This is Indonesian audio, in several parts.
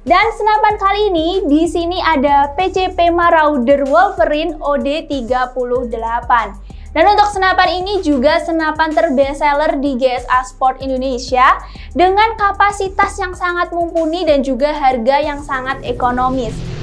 Dan senapan kali ini di sini ada PCP Marauder Wolverine OD38. Dan untuk senapan ini juga senapan terbestseller di GSA Sport Indonesia dengan kapasitas yang sangat mumpuni dan juga harga yang sangat ekonomis.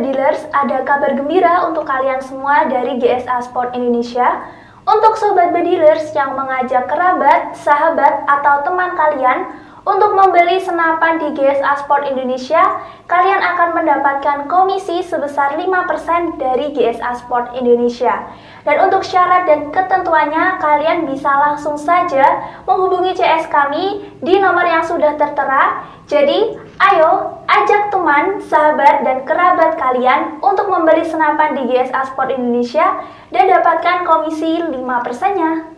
Bedilers, ada kabar gembira untuk kalian semua dari GSA Sport Indonesia. Untuk Sobat Bedilers yang mengajak kerabat, sahabat, atau teman kalian untuk membeli senapan di GSA Sport Indonesia, kalian akan mendapatkan komisi sebesar 5% dari GSA Sport Indonesia. Dan untuk syarat dan ketentuannya, kalian bisa langsung saja menghubungi CS kami di nomor yang sudah tertera. Jadi, Ayo, ajak teman, sahabat, dan kerabat kalian untuk membeli senapan di GSA Sport Indonesia dan dapatkan komisi 5%-nya.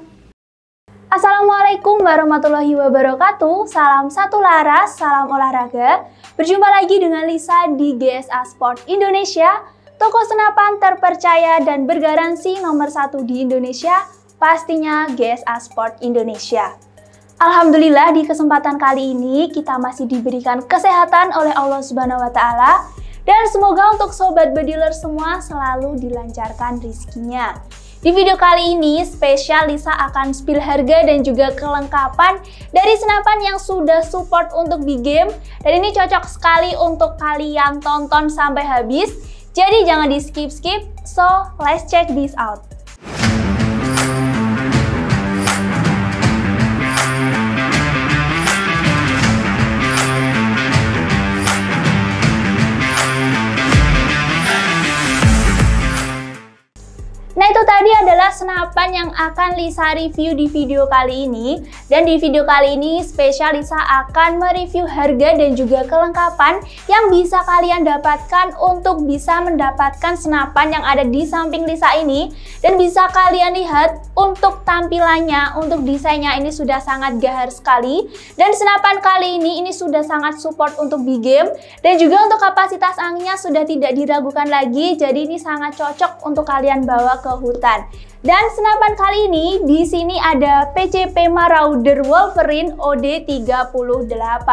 Assalamualaikum warahmatullahi wabarakatuh. Salam satu laras, salam olahraga. Berjumpa lagi dengan Lisa di GSA Sport Indonesia, toko senapan terpercaya dan bergaransi nomor satu di Indonesia, pastinya GSA Sport Indonesia. Alhamdulillah di kesempatan kali ini kita masih diberikan kesehatan oleh Allah Subhanahu wa taala dan semoga untuk sobat bediler semua selalu dilancarkan rizkinya. Di video kali ini spesial Lisa akan spill harga dan juga kelengkapan dari senapan yang sudah support untuk di game dan ini cocok sekali untuk kalian tonton sampai habis. Jadi jangan di skip-skip. So, let's check this out. Senapan yang akan Lisa review di video kali ini. Dan di video kali ini spesial Lisa akan mereview harga dan juga kelengkapan Yang bisa kalian dapatkan untuk bisa mendapatkan senapan yang ada di samping Lisa ini. Dan bisa kalian lihat untuk tampilannya, untuk desainnya ini sudah sangat gahar sekali. Dan senapan kali ini ini sudah sangat support untuk di game Dan juga untuk kapasitas anginnya sudah tidak diragukan lagi. Jadi ini sangat cocok untuk kalian bawa ke hutan. Dan senapan kali ini di sini ada PCP Marauder Wolverine OD38.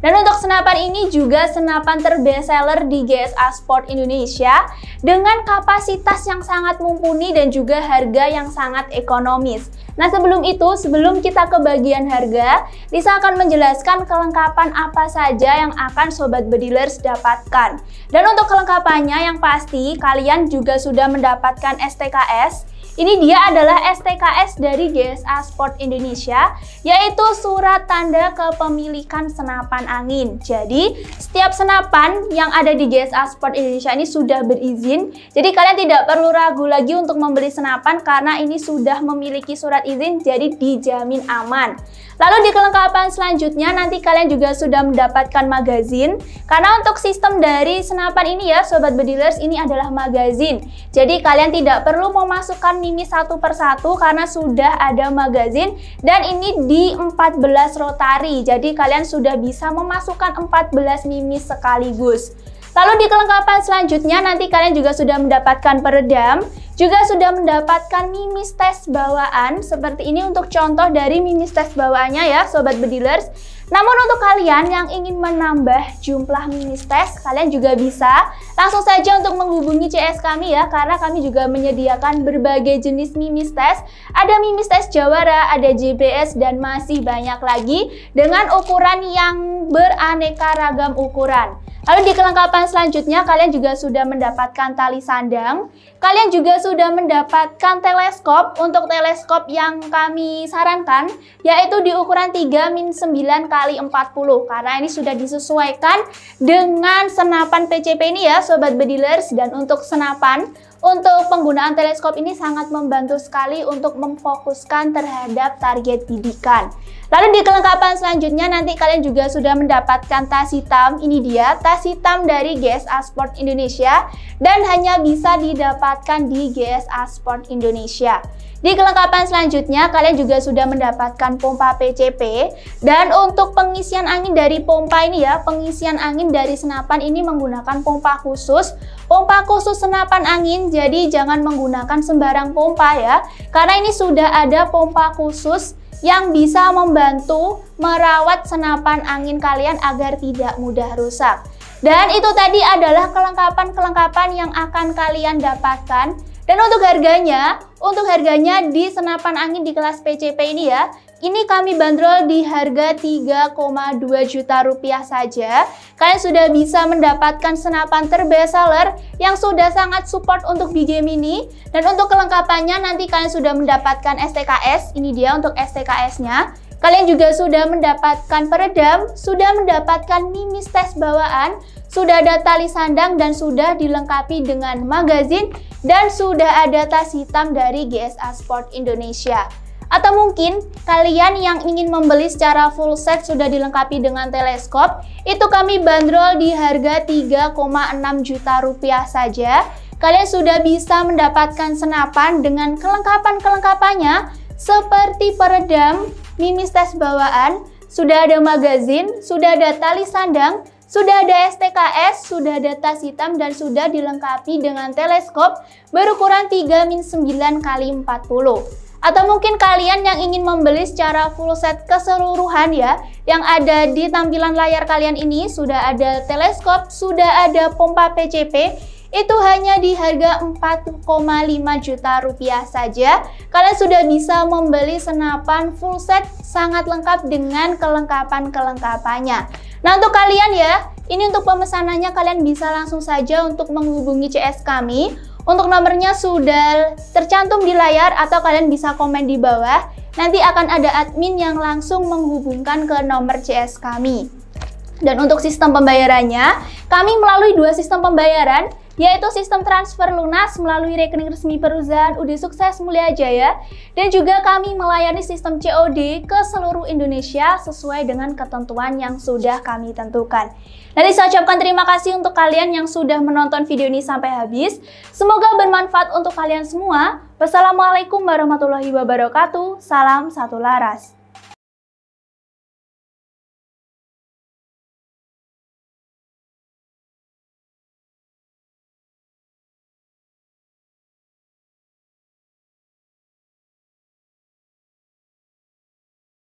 Dan untuk senapan ini juga senapan terbestseller di GSA Sport Indonesia dengan kapasitas yang sangat mumpuni dan juga harga yang sangat ekonomis. Nah sebelum itu, sebelum kita ke bagian harga, Lisa akan menjelaskan kelengkapan apa saja yang akan Sobat Bedilers dapatkan. Dan untuk kelengkapannya yang pasti, kalian juga sudah mendapatkan STKS, ini dia adalah STKS dari GSA Sport Indonesia, yaitu surat tanda kepemilikan senapan angin. Jadi, setiap senapan yang ada di GSA Sport Indonesia ini sudah berizin. Jadi, kalian tidak perlu ragu lagi untuk membeli senapan karena ini sudah memiliki surat izin, jadi dijamin aman. Lalu di kelengkapan selanjutnya nanti kalian juga sudah mendapatkan magazin. Karena untuk sistem dari senapan ini ya Sobat Bedilers ini adalah magazin. Jadi kalian tidak perlu memasukkan mini satu persatu karena sudah ada magazin. Dan ini di 14 rotari. Jadi kalian sudah bisa memasukkan 14 mimi sekaligus. Lalu di kelengkapan selanjutnya nanti kalian juga sudah mendapatkan peredam, juga sudah mendapatkan mimis tes bawaan seperti ini untuk contoh dari mimis tes bawaannya ya Sobat Bedilers. Namun untuk kalian yang ingin menambah jumlah mimis tes, kalian juga bisa langsung saja untuk menghubungi CS kami ya karena kami juga menyediakan berbagai jenis mimis tes. Ada mimis tes Jawara, ada JBS dan masih banyak lagi dengan ukuran yang beraneka ragam ukuran. Lalu di kelengkapan selanjutnya kalian juga sudah mendapatkan tali sandang. Kalian juga sudah mendapatkan teleskop. Untuk teleskop yang kami sarankan yaitu di ukuran 3 min 9 kali 40 karena ini sudah disesuaikan dengan senapan PCP ini ya sobat bedilers dan untuk senapan untuk penggunaan teleskop ini sangat membantu sekali untuk memfokuskan terhadap target bidikan. Lalu di kelengkapan selanjutnya nanti kalian juga sudah mendapatkan tas hitam. Ini dia tas hitam dari GSA Sport Indonesia dan hanya bisa didapatkan di GSA Sport Indonesia. Di kelengkapan selanjutnya, kalian juga sudah mendapatkan pompa PCP. Dan untuk pengisian angin dari pompa ini ya, pengisian angin dari senapan ini menggunakan pompa khusus. Pompa khusus senapan angin jadi jangan menggunakan sembarang pompa ya. Karena ini sudah ada pompa khusus yang bisa membantu merawat senapan angin kalian agar tidak mudah rusak. Dan itu tadi adalah kelengkapan-kelengkapan yang akan kalian dapatkan dan untuk harganya, untuk harganya di senapan angin di kelas PCP ini ya, ini kami bandrol di harga 3,2 juta rupiah saja. Kalian sudah bisa mendapatkan senapan terbestseller yang sudah sangat support untuk B-Game ini. Dan untuk kelengkapannya nanti kalian sudah mendapatkan STKS, ini dia untuk STKS-nya. Kalian juga sudah mendapatkan peredam, sudah mendapatkan mimis tes bawaan, sudah ada tali sandang dan sudah dilengkapi dengan magazin dan sudah ada tas hitam dari GSA Sport Indonesia. Atau mungkin kalian yang ingin membeli secara full set sudah dilengkapi dengan teleskop, itu kami bandrol di harga 3,6 juta rupiah saja. Kalian sudah bisa mendapatkan senapan dengan kelengkapan-kelengkapannya seperti peredam, mimis tes bawaan, sudah ada magazin, sudah ada tali sandang, sudah ada STKS, sudah ada tas hitam dan sudah dilengkapi dengan teleskop berukuran 3 min 9 x 40. Atau mungkin kalian yang ingin membeli secara full set keseluruhan ya, yang ada di tampilan layar kalian ini sudah ada teleskop, sudah ada pompa PCP, itu hanya di harga 4,5 juta rupiah saja. Kalian sudah bisa membeli senapan full set sangat lengkap dengan kelengkapan-kelengkapannya. Nah untuk kalian ya, ini untuk pemesanannya kalian bisa langsung saja untuk menghubungi CS kami. Untuk nomornya sudah tercantum di layar atau kalian bisa komen di bawah. Nanti akan ada admin yang langsung menghubungkan ke nomor CS kami. Dan untuk sistem pembayarannya, kami melalui dua sistem pembayaran, yaitu sistem transfer lunas melalui rekening resmi perusahaan UD Sukses Mulia Jaya dan juga kami melayani sistem COD ke seluruh Indonesia sesuai dengan ketentuan yang sudah kami tentukan. Nanti saya ucapkan terima kasih untuk kalian yang sudah menonton video ini sampai habis. Semoga bermanfaat untuk kalian semua. Wassalamualaikum warahmatullahi wabarakatuh. Salam satu laras.